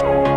you.